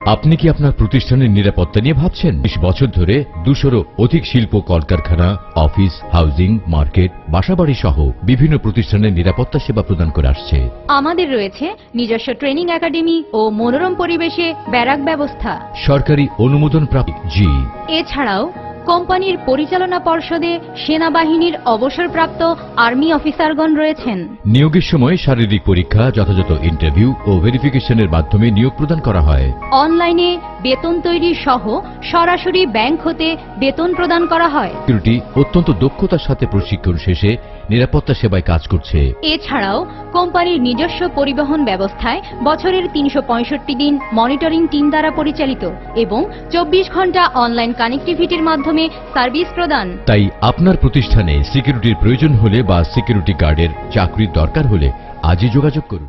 আপনি কি আপনার প্রতিষ্ঠানের নিরাপত্তা নিয়ে ভাবছেন? বিশ বছর ধরে দুশোরও অধিক শিল্প কলকারখানা অফিস হাউজিং মার্কেট বাসাবাড়ি সহ বিভিন্ন প্রতিষ্ঠানের নিরাপত্তা সেবা প্রদান করে আসছে। আমাদের রয়েছে নিজস্ব ট্রেনিং একাডেমি ও মনোরম পরিবেশে ব্যারাক ব্যবস্থা। সরকারি অনুমোদন প্রাপ্ত। জি। এছাড়াও কোম্পানির পরিচালনা পর্ষদে সেনাবাহিনীর অবসরপ্রাপ্ত আর্মি অফিসারগণ রয়েছেন। নিয়োগের সময় শারীরিক পরীক্ষা যথাযথ ইন্টারভিউ ও ভেরিফিকেশনের মাধ্যমে নিয়োগ প্রদান করা হয়। অনলাইনে বেতন তৈরি সহ সরাসরি ব্যাংক হতে বেতন প্রদান করা হয়। সিকিউরিটি অত্যন্ত দক্ষতার সাথে প্রশিক্ষণ শেষে নিরাপত্তা সেবায় কাজ করছে। এছাড়াও কোম্পানির নিজস্ব পরিবহন ব্যবস্থায় বছরের তিনশো পঁয়ষট্টি দিন মনিটরিং টিম দ্বারা পরিচালিত এবং চব্বিশ ঘণ্টা অনলাইন কানেক্টিভিটির মাধ্যমে সার্ভিস প্রদান। তাই আপনার প্রতিষ্ঠানে সিকিউরিটির প্রয়োজন হলে বা সিকিউরিটি গার্ডের চাকরির দরকার হলে আজই যোগাযোগ করুন।